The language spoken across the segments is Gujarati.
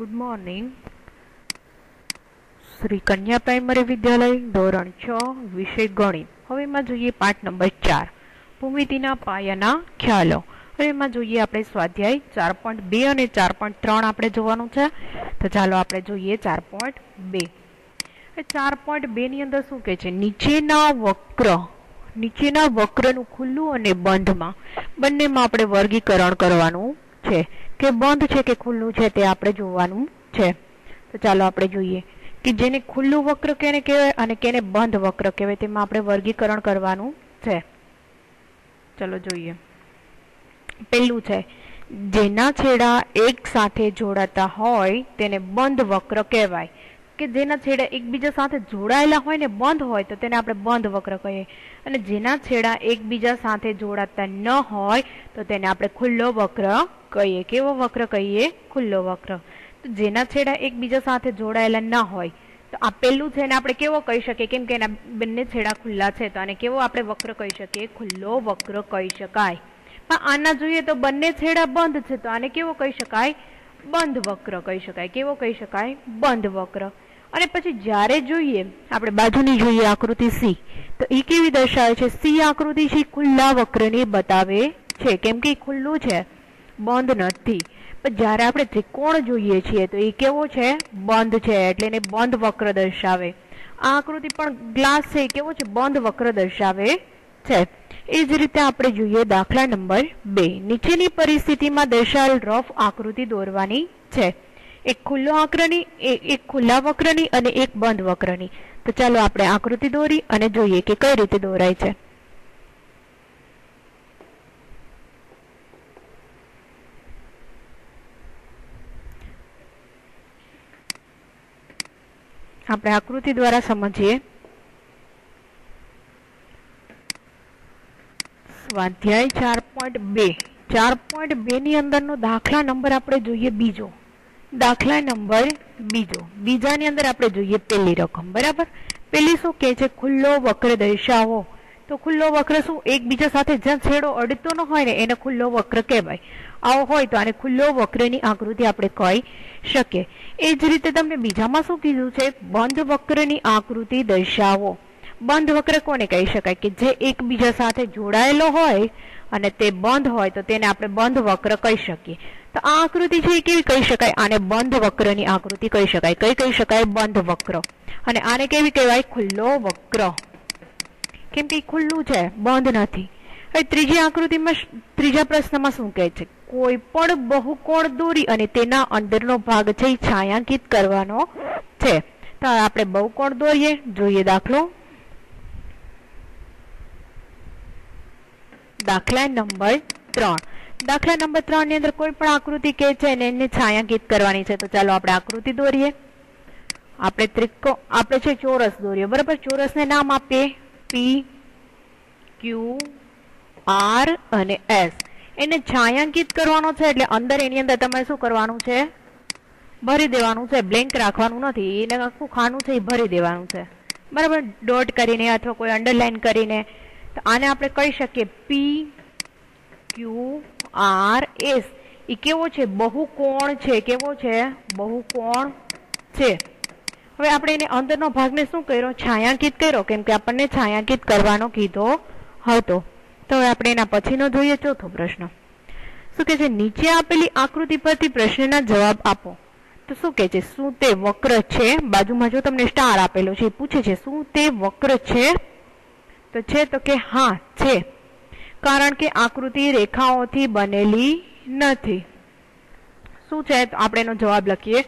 Good morning. શ્રી કન્યા પ્રાઇમરી વિદ્યાલય, ધોરણ છ, વિષય ગણિત. હવે એમાં જોઈએ પાઠ નંબર ચાર. ભૂમિતિના પાયાના ખ્યાલો. હવે એમાં જોઈએ આપણે સ્વાધ્યાય ચાર પોઈન્ટ બે અને ચાર પોઈન્ટ ત્રણ આપણે જોવાનું છે. તો ચાલો આપણે જોઈએ ચાર પોઈન્ટ બે. ચાર પોઈન્ટ બે ની અંદર શું કહે છે? નીચેના વક્ર, નીચેના વક્રનું ખુલ્લું અને બંધમાં બંનેમાં આપણે વર્ગીકરણ કરવાનું છે. કે બંધ છે કે ખુલ્લું છે તે આપણે જોવાનું છે. તો ચાલો આપણે જોઈએ કે જેને ખુલ્લું વક્ર કેને કહેવાય અને કેને બંધ વક્ર કહેવાય તેમાં આપણે વર્ગીકરણ કરવાનું છે. ચલો જોઈએ. પેલું છે, જેના છેડા એક સાથે જોડાતા હોય તેને બંધ વક્ર કહેવાય. કે જેના છેડા એકબીજા સાથે જોડાયેલા હોય ને બંધ હોય, તો તેને આપણે બંધ વક્ર કહીએ. અને જેના છેડા એકબીજા સાથે જોડાતા ન હોય, તો તેને આપણે ખુલ્લો વક્ર કહીએ. કેવો વક્ર કહીએ? ખુલ્લો વક્ર. તો જેના છેડા એકબીજા સાથે જોડાયેલા ન હોય, તો આ પેલું છે ને આપણે કેવો કહી શકીએ? કેમ કે એના બંને છેડા ખુલ્લા છે, તો આને કેવો આપણે વક્ર કહી શકીએ? ખુલ્લો વક્ર કહી શકાય. પણ આના જોઈએ તો બંને છેડા બંધ છે, તો આને કેવો કહી શકાય? બંધ વક્ર કહી શકાય. કેવો કહી શકાય? બંધ વક્ર. અને પછી જ્યારે જોઈએ, આપણે બાજુની જોઈએ આકૃતિ સી, તો એ કેવી દર્શાવે છે? સી આકૃતિ છે ખુલ્લા વક્રની બતાવે છે. કેમ કે ખુલ્લું છે, બંધ નથી. પણ જ્યારે આપણે ત્રિકોણ જોઈએ છીએ, તો એ કેવો છે? બંધ છે, એટલે એને બંધ વક્ર દર્શાવે. આ આકૃતિ પણ ગ્લાસ છે કેવો છે? બંધ વક્ર દર્શાવે છે. એ જ રીતે આપણે જોઈએ દાખલા નંબર બે. નીચેની પરિસ્થિતિમાં દર્શાવેલ રફ આકૃતિ દોરવાની છે. એક ખુલ્લો આકરની એક ખુલ્લા વક્રની અને એક બંધ વક્રની. તો ચાલો આપણે આકૃતિ દોરી અને જોઈએ કે કઈ રીતે દોરાય છે. આપણે આકૃતિ દ્વારા સમજીએ. સ્વાધ્યાય ચાર પોઈન્ટ બે. ચાર પોઈન્ટ બે ની અંદરનો દાખલા નંબર આપણે જોઈએ બીજો. દાખલા નંબર બીજો. બીજાની અંદર આપણે જોઈએ પેલી રકમ. બરાબર? પેલી શું કે છે? ખુલ્લો વક્ર દર્શાવો. તો ખુલ્લો વક્ર શું? એકબીજા સાથે જ્યાં છેડો અડતો ન હોય ને એને ખુલ્લો વક્ર કહેવાય. આવો હોય તો આને ખુલ્લો વક્રની આકૃતિ આપણે કહી શકીએ. એ જ રીતે તમને બીજામાં શું કીધું છે? બંધ વક્રની આકૃતિ દર્શાવો. બંધ વક્ર કોને કહી શકાય? કે જે એકબીજા સાથે જોડાયેલો હોય અને તે બંધ હોય તો તેને આપણે બંધ વક્ર કહી શકીએ. તો આ આકૃતિ છે એ કેવી કહી શકાય? આને બંધ વક્રની આકૃતિ કહી શકાય. કઈ કહી શકાય? બંધ વક્ર. અને આને કેવી કહેવાય? ખુલ્લો વક્ર. કેમ કે ખુલ્લું છે, બંધ નથી. હવે ત્રીજી આકૃતિમાં ત્રીજા પ્રશ્નમાં શું કહે છે? કોઈ પણ બહુકોણ દોરી અને તેના અંદરનો ભાગ છે એ છાયાંકિત કરવાનો છે. તો આપણે બહુકોણ દોરીએ. જોઈએ દાખલો. દાખલા નંબર ત્રણ. દાખલા નંબર ત્રણની અંદર કોઈ પણ આકૃતિ કે છે ને એને છાયાંકિત કરવાની છે, તો ચાલો આપણે આકૃતિ દોરીએ. આપણે ત્રિકો આપણે છે ચોરસ દોરીએ. બરાબર? ચોરસને નામ આપીએ. પી ક્યુ આર અને એસ એને છાયાંકિત કરવાનો છે એટલે અંદર એની અંદર તમારે શું કરવાનું છે? ભરી દેવાનું છે. બ્લેન્ક રાખવાનું નથી. એને આખું ખાનું છે એ ભરી દેવાનું છે. બરાબર? ડોટ કરીને અથવા કોઈ અંડરલાઇન કરીને. તો આને આપણે કહી શકીએ પી ક્યુ આર એસ એ કેવો છે? બહુકોણ છે. કેવો છે? બહુકોણ છે. હવે આપણે એને અંદરનો ભાગને શું કર્યો? છાયાંકિત કર્યો, કેમ કે આપણને છાયાંકિત કરવાનો કીધો હતો. તો હવે આપણે એના પછીનો જોઈએ ચોથો પ્રશ્ન. શું કે છે? નીચે આપેલી આકૃતિ પરથી પ્રશ્નના જવાબ આપો. તો શું કે છે? શું તે વક્ર છે? બાજુમાં જો તમને સ્ટાર આપેલો છે પૂછે છે, શું તે વક્ર છે? તો છે તો કે હા, છે. કારણ કે આકૃતિ રેખાઓથી બનેલી નથી. શું છે? આપણે એનો જવાબ લખીએ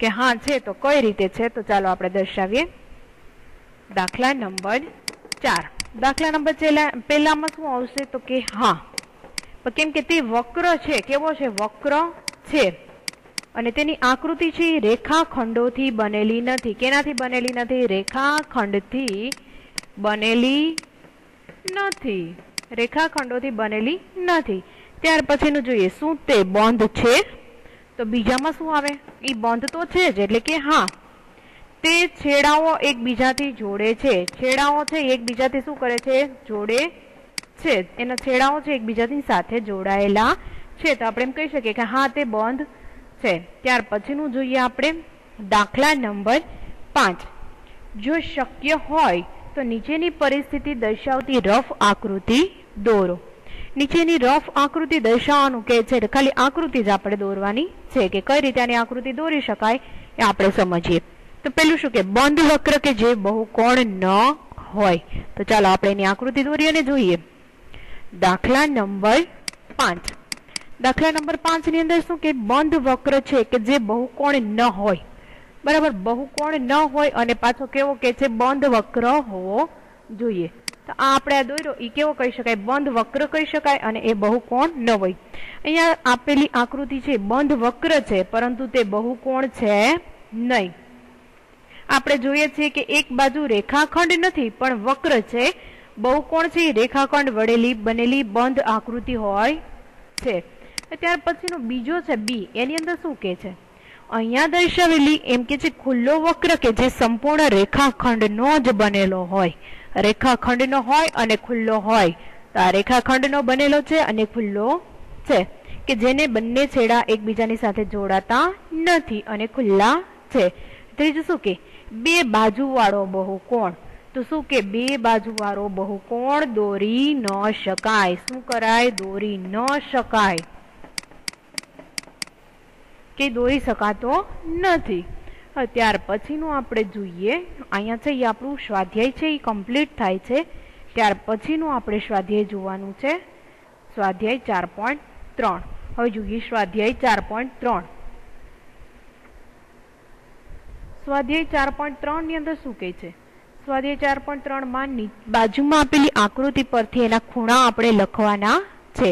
કે હા, છે. તો કઈ રીતે છે? તો ચાલો આપણે દર્શાવીએ. દાખલા નંબર ચાર. દાખલા નંબર પહેલામાં શું આવશે? તો કે હા. કેમ કે તે વક્ર છે. કેવો છે? વક્ર છે. અને તેની આકૃતિ છે રેખાખંડોથી બનેલી નથી. કેનાથી બનેલી નથી? રેખાખંડથી બનેલી નથી. રેખાખંડોથી બનેલી નથી. ત્યાર પછીનું જોઈએ, શું તે બંધ છે? તો બીજામાં શું આવે? એ બંધ તો છે જ, એટલે કે હા. તે છેડાઓ એકબીજાથી જોડે છે. છેડાઓ છે એકબીજાથી શું કરે છે? જોડે છે. એના છેડાઓ છે એકબીજાની સાથે જોડાયેલા છે. તો આપણે એમ કહી શકીએ કે હા, તે બંધ છે. ત્યાર પછીનું જોઈએ આપણે દાખલા નંબર પાંચ. જો શક્ય હોય તો નીચેની પરિસ્થિતિ દર્શાવતી રફ આકૃતિ દોરો. નીચેની રફ આકૃતિ દર્શાવવાનું કે છે ખાલી આકૃતિ જ આપણે દોરવાની છે કે કઈ રીતે આની આકૃતિ દોરી શકાય એ આપણે સમજીએ. તો પેલું શું કે બંધ વક્ર કે જે બહુકોણ ન હોય. તો ચાલો આપણે એની આકૃતિ દોરીએ અને જોઈએ. દાખલા નંબર પાંચ. દાખલા નંબર પાંચની અંદર શું કે બંધ વક્ર છે કે જે બહુકોણ ન હોય. બરાબર, બહુકોણ ન હોય અને પાછો કેવો કે છે, બંધ વક્ર હોવો જોઈએ. તો આ આપણે આ દોર્યો એ કેવો કહી શકાય? બંધ વક્ર કહી શકાય અને એ બહુકોણ ન હોય. અહીંયા આપેલી આકૃતિ છે, બંધ વક્ર છે, પરંતુ તે બહુકોણ છે નહીં. આપણે જોઈએ છીએ કે એક બાજુ રેખાખંડ નથી, પણ વક્ર છે. બહુકોણ છે રેખાખંડ વડેલી બનેલી બંધ આકૃતિ હોય છે. ત્યાર પછીનો બીજો છે, બી. એની અંદર શું કે છે? અહીંયા દર્શાવેલી એમ કે છે ખુલ્લો વક્ર કે જે સંપૂર્ણ રેખાખંડનો જ બનેલો હોય. રેખાખંડનો હોય અને ખુલ્લો હોય. તો આ રેખાખંડનો બનેલો છે અને ખુલ્લો છે, કે જેને બંને છેડા એકબીજાની સાથે જોડાતા નથી અને ખુલ્લા છે. ત્રીજું શું કે? બે બાજુવાળો બહુકોણ. તો શું કે? બે બાજુવાળો બહુકોણ દોરી ન શકાય. શું કરાય? દોરી ન શકાય. કે દોરી શકાતો નથી. ત્યાર પછીનું આપણે જોઈએ. અહીંયા છે એ આપણું સ્વાધ્યાય છે એ કમ્પ્લીટ થાય છે. ત્યાર પછીનું આપણે સ્વાધ્યાય જોવાનું છે. સ્વાધ્યાય ચાર પોઈન્ટ ત્રણ. હવે જોઈએ સ્વાધ્યાય ચાર પોઈન્ટ ત્રણ. સ્વાધ્યાય ચાર પોઈન્ટ ત્રણની અંદર શું કહે છે? સ્વાધ્યાય ચાર પોઈન્ટ ત્રણમાં બાજુમાં આપેલી આકૃતિ પરથી એના ખૂણા આપણે લખવાના છે.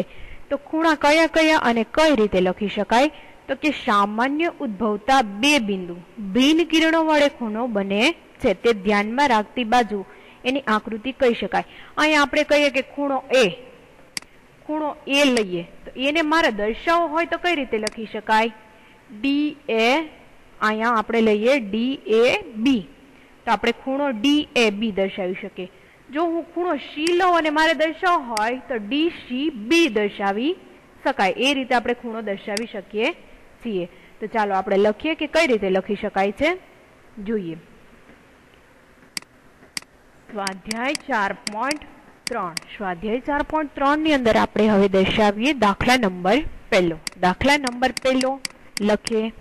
તો ખૂણા કયા કયા અને કઈ રીતે લખી શકાય? તો કે સામાન્ય ઉદ્ભવતા બે બિંદુ. ભિન્ન કિરણો વડે ખૂણો બને છે, તે ધ્યાનમાં રાખતી બાજુ એની આકૃતિ કહી શકાય. અહીંયા આપણે કહીએ કે ખૂણો એ ખૂણો એ લઈએ. તો એને મારે દર્શાવવો હોય તો કઈ રીતે લખી શકાય? ડી એ, અહીંયા આપણે લઈએ ડી એ બી. તો આપણે ખૂણો ડી એ બી દર્શાવી શકીએ. જો હું ખૂણો સી લઉં અને મારે દર્શાવવો હોય તો ડી સી બી દર્શાવી શકાય. એ રીતે આપણે ખૂણો દર્શાવી શકીએ. છીએ. તો ચાલો આપણે લખીએ કે કઈ રીતે લખી શકાય છે? જોઈએ. સ્વાધ્યાય ચાર પોઈન્ટ ત્રણ. સ્વાધ્યાય ચાર પોઈન્ટ ત્રણની અંદર આપણે હવે દર્શાવીએ દાખલા નંબર પહેલો. દાખલા નંબર પહેલો લખીએ.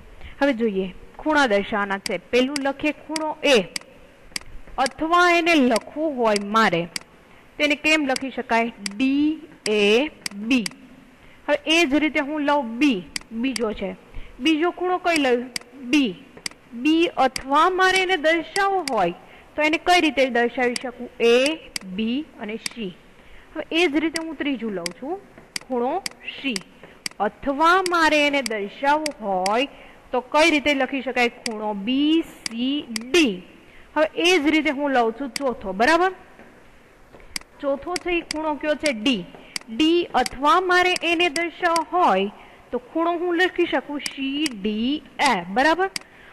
હવે જોઈએ. ખૂણા દર્શાવવાના છે. પેલું લખીએ ખૂણો એ. અથવા એને લખવું હોય મારે, તેને કેમ લખી શકાય? ડી એ બી હવે એ જ રીતે હું લઉં બી બીજો છે. બીજો ખૂણો કઈ લઉં? બી. બી અથવા મારે એને દર્શાવવો હોય, તો એને કઈ રીતે દર્શાવી શકું? એ, બી અને સી. હવે એ જ રીતે હું ત્રીજું લઉં છું. ખૂણો સી. અથવા મારે એને દર્શાવવું હોય, તો કઈ રીતે લખી શકાય? ખૂણો બી, સી, ડી. હવે એ જ રીતે હું લઉં છું ચોથો, બરાબર? ચોથો છે એ ખૂણો કયો છે? ડી. ડી અથવા મારે એને દર્શાવવો હોય તો ખૂણો હું લખી શકું સી ડી એ બરાબર?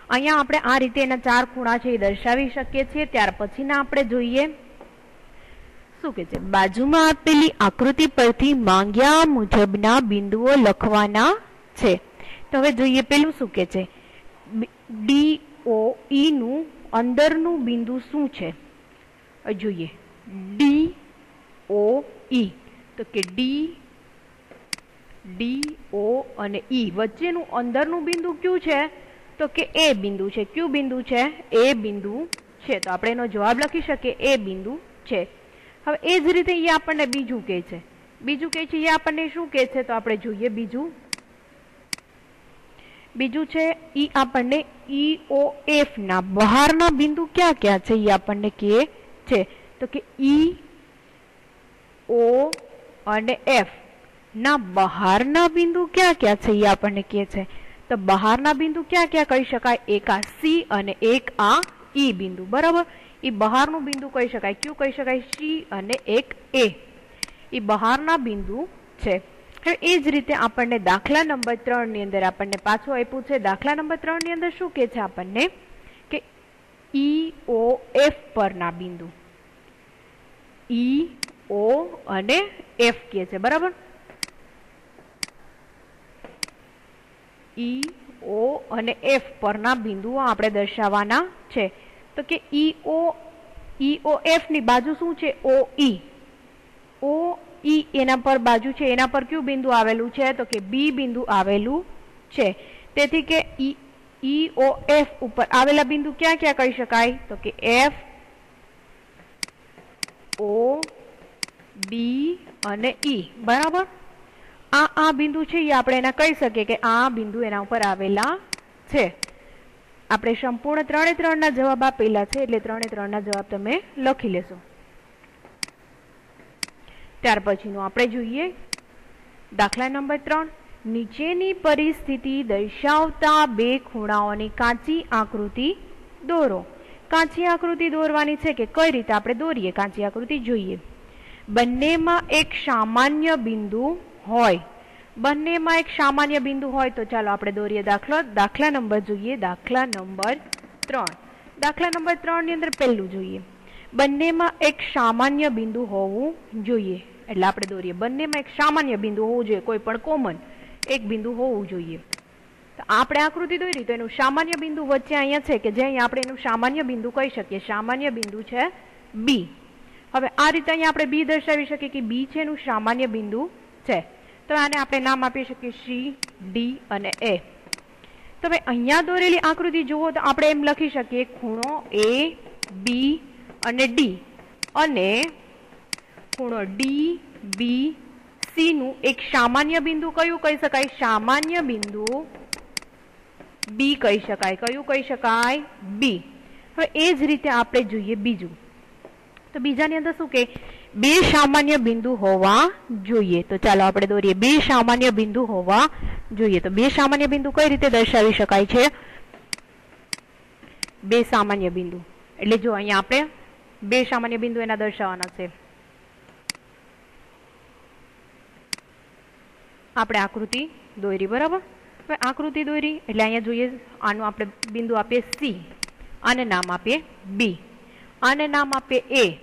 અહીંયા આપણે આ રીતે એના ચાર ખૂણા છે એ દર્શાવી શકીએ છીએ. ત્યાર પછીના આપણે જોઈએ. શું કે છે? બાજુમાં આપેલી આકૃતિ પરથી માંગ્યા મુજબના બિંદુઓ લખવાના છે. તો હવે જોઈએ પેલું શું કે છે? ડી ઓ ઈ નું અંદરનું બિંદુ શું છે? જોઈએ. ડી ઓ ઈ તો કે ડી ડી ઓ અને ઈ વચ્ચેનું અંદરનું બિંદુ ક્યુ છે? તો કે એ બિંદુ છે. ક્યુ બિંદુ છે? એ બિંદુ છે. તો આપણે એનો જવાબ લખી શકીએ. એ બિંદુ છે. હવે એ જ રીતે એ આપણને બીજું કહે છે. બીજું કહે છે એ આપણને શું કહે છે? તો આપણે જોઈએ બીજું. બીજું છે, ઈ આપણને ઈ ઓ એફ ના બહારના બિંદુ ક્યાં ક્યાં છે? એ આપણને કહે છે. તો કે ઈ ઓ અને એફ ના, બહારના બિંદુ ક્યાં ક્યાં છે એ આપણને કહે છે. તો બહારના બિંદુ ક્યાં ક્યાં કહી શકાય? એક આ સી અને એક આ ઈ બિંદુ. બરાબર? એ બહારનું બિંદુ કહી શકાય. ક્યુ કહી શકાય? સી અને એક એ. એ બહારના બિંદુ છે. હવે એ જ રીતે આપણને દાખલા નંબર ત્રણની અંદર આપણને પાછું આપ્યું છે. દાખલા નંબર ત્રણની અંદર શું કહે છે આપણને? કે ઈ, ઓ, એફ પરના બિંદુ. ઈ, ઓ અને એફ કે છે. બરાબર? ઈ ઓ અને એફ પરના બિંદુઓ આપણે દર્શાવવાના છે. તો કે ઈ ઓ ઈ ઓ એફની બાજુ શું છે? ઓ ઈ ઓ ઈ એના પર બાજુ છે. એના પર કયું બિંદુ આવેલું છે? તો કે બી બિંદુ આવેલું છે. તેથી કે ઈ ઈ ઓ એફ ઉપર આવેલા બિંદુ ક્યાં ક્યાં કહી શકાય? તો કે એફ ઓ બી અને ઈ બરાબર? આ આ બિંદુ છે એ આપણે એના કહી શકીએ કે આ બિંદુ એના ઉપર આવેલા છે. આપણે સંપૂર્ણ ત્રણે ત્રણના જવાબ આપેલા છે, એટલે ત્રણે ત્રણના જવાબ તમે લખી લેશો. ત્યાર પછીનું આપણે જોઈએ. દાખલા નંબર ત્રણ. નીચેની પરિસ્થિતિ દર્શાવતા બે ખૂણાઓની કાચી આકૃતિ દોરો. કાચી આકૃતિ દોરવાની છે કે કઈ રીતે આપણે દોરીએ? કાચી આકૃતિ જોઈએ. બંનેમાં એક સામાન્ય બિંદુ હોય. બંનેમાં એક સામાન્ય બિંદુ હોય તો ચાલો આપણે દોરીએ દાખલો. દાખલા નંબર જોઈએ. દાખલા નંબર ત્રણ. દાખલા નંબર ત્રણની અંદર પહેલું જોઈએ. બંનેમાં એક સામાન્ય બિંદુ હોવું જોઈએ. એટલે આપણે દોરીએ. બંનેમાં એક સામાન્ય બિંદુ હોવું જોઈએ. કોઈ પણ કોમન એક બિંદુ હોવું જોઈએ. તો આપણે આકૃતિ દોરી તો એનું સામાન્ય બિંદુ વચ્ચે અહીંયા છે કે જે અહીંયા આપણે એનું સામાન્ય બિંદુ કહી શકીએ. સામાન્ય બિંદુ છે બી હવે આ રીતે અહીંયા આપણે બી દર્શાવી શકીએ કે બી છે એનું સામાન્ય બિંદુ છે. તો આને આપણે નામ આપી શકીએ સી, ડી અને એ. તમે અહીંયા દોરેલી આકૃતિ જુઓ તો આપણે એમ લખી શકીએ ખૂણો એ, બી અને ડી. અને ખૂણો ડી, બી, સી નું એક સામાન્ય બિંદુ કયું કહી શકાય? સામાન્ય બિંદુ બી કહી શકાય. કયું કહી શકાય? બી હવે એ જ રીતે આપણે જોઈએ બીજું. તો બીજાની અંદર શું કે બે સામાન્ય બિંદુ હોવા જોઈએ. તો ચાલો આપણે દોરીએ. બે સામાન્ય બિંદુ હોવા જોઈએ. તો બે સામાન્ય બિંદુ કઈ રીતે દર્શાવી શકાય છે? બે સામાન્ય બિંદુ. એટલે જો અહીંયા આપણે બે સામાન્ય બિંદુ એના દર્શાવવાના છે. આપણે આકૃતિ દોરી, બરાબર? હવે આકૃતિ દોરી, એટલે અહીંયા જોઈએ આનું આપણે બિંદુ આપીએ સી અને નામ આપીએ બી આને નામ આપીએ એ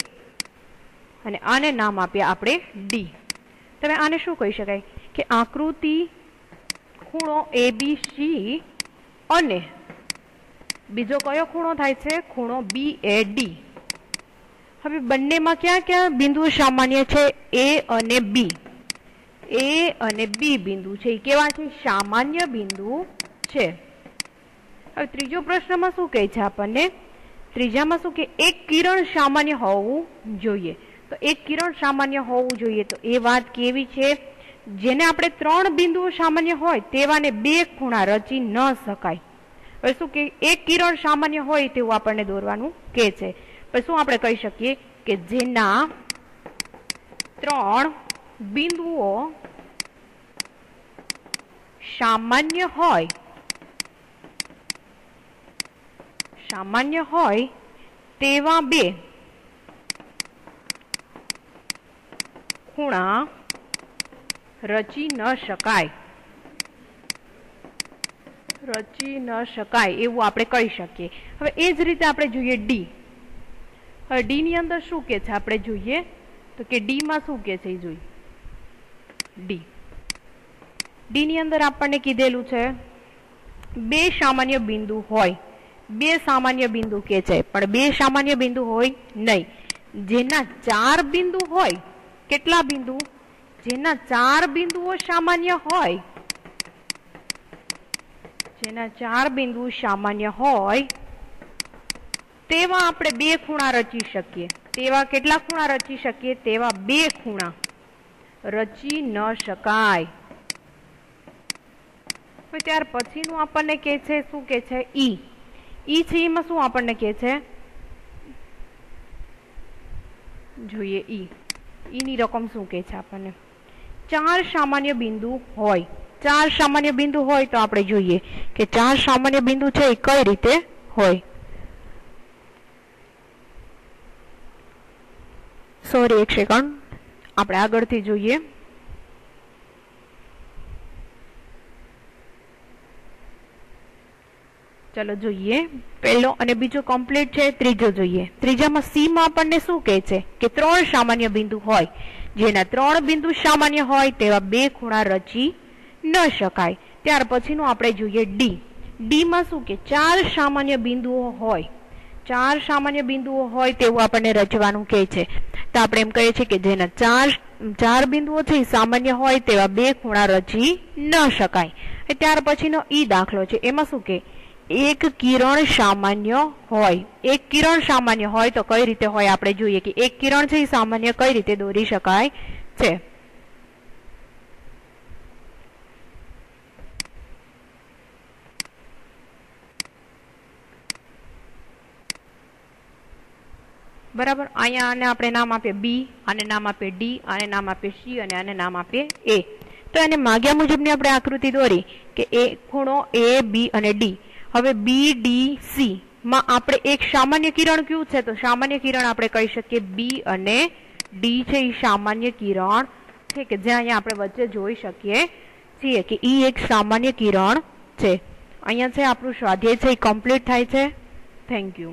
અને આને નામ આપીએ આપણે ડી તમે આને શું કહી શકાય? કે આકૃતિ, ખૂણો એ બી સી અને બીજો કયો ખૂણો થાય છે? ખૂણો બી એ ડી હવે બંનેમાં ક્યાં ક્યાં બિંદુ સામાન્ય છે? એ અને બી એ અને બી બિંદુ છે. એ કેવા છે? સામાન્ય બિંદુ છે. હવે ત્રીજો પ્રશ્નમાં શું કહે છે આપણને? ત્રીજામાં શું કે એક કિરણ સામાન્ય હોવું જોઈએ. તો એક કિરણ સામાન્ય હોવું જોઈએ. તો એ વાત કેવી છે? જેને આપણે ત્રણ બિંદુઓ સામાન્ય હોય તેવાને બે ખૂણા રચી ન શકાય. શું કે એક કિરણ સામાન્ય હોય તેવું આપણને દોરવાનું કે છે? શું આપણે કહી શકીએ કે જેના ત્રણ બિંદુઓ સામાન્ય હોય સામાન્ય હોય તેવા બે ખૂણા રચી ન શકાય. રચી ન શકાય એવું આપણે કહી શકીએ. હવે એ જ રીતે આપણે જોઈએ ડી હવે ડીની અંદર શું કે છે? આપણે જોઈએ તો કે ડીમાં શું કે છે એ જોઈએ. ડી ડી ની અંદર આપણને કીધેલું છે, બે સામાન્ય બિંદુ હોય. બે સામાન્ય બિંદુ કે છે, પણ બે સામાન્ય બિંદુ હોય નહીં. જેના ચાર બિંદુ હોય કેટલા બિંદુ? જેના ચાર બિંદુઓ સામાન્ય હોય. જેના ચાર બિંદુ સામાન્ય હોય, તેવા આપણે બે ખૂણા રચી શકીએ. તેવા કેટલા ખૂણા રચી શકીએ? તેવા બે ખૂણા. રચી ન શકાય. ત્યાર પછીનું આપણને કે છે, શું કે છે? ઈ. ઈ છે, એમાં શું આપણને કે છે? જોઈએ ઈ. ઈની રકમ શું કહે છે આપણને? ચાર સામાન્ય બિંદુ હોય. ચાર સામાન્ય બિંદુ હોય તો આપણે જોઈએ કે ચાર સામાન્ય બિંદુ છે એ કઈ રીતે હોય? સોરી એક સેકન્ડ આપણે આગળથી જોઈએ. ચલો જોઈએ. પહેલો અને બીજો કમ્પ્લીટ છે, ત્રીજો જોઈએ. ત્રીજામાં સીમાં આપણને શું કહે છે? કે ત્રણ સામાન્ય બિંદુ હોય. જેના ત્રણ બિંદુ સામાન્ય હોય તેવા બે ખૂણા રચી ન શકાય. ત્યાર પછીનું આપણે જોઈએ ડી ડીમાં શું કે ચાર સામાન્ય બિંદુઓ હોય. ચાર સામાન્ય બિંદુઓ હોય તેવું આપણને રચવાનું કહે છે. તો આપણે એમ કહીએ છીએ કે જેના ચાર ચાર બિંદુઓ છે સામાન્ય હોય તેવા બે ખૂણા રચી ન શકાય. ત્યાર પછીનો ઈ દાખલો છે. એમાં શું કે એક કિરણ સામાન્ય હોય. એક કિરણ સામાન્ય હોય તો કઈ રીતે હોય આપણે જોઈએ કે એક કિરણ છે એ સામાન્ય કઈ રીતે દોરી શકાય છે? બરાબર? અહીંયા આને આપણે નામ આપીએ બી આને નામ આપીએ ડી આને નામ આપીએ સી અને આને નામ આપીએ એ તો એને માગ્યા મુજબની આપણે આકૃતિ દોરી કે એ ખૂણો એ બી અને ડી હવે બી ડી સી માં આપણે એક સામાન્ય કિરણ કયું છે? તો સામાન્ય કિરણ આપણે કહી શકીએ બી અને ડી છે એ સામાન્ય કિરણ. છે કે જ્યાં અહીંયા આપણે વચ્ચે જોઈ શકીએ છીએ કે ઈ એક સામાન્ય કિરણ છે. અહીંયા છે આપણું સ્વાધ્યાય છે એ કમ્પ્લીટ થાય છે. Thank you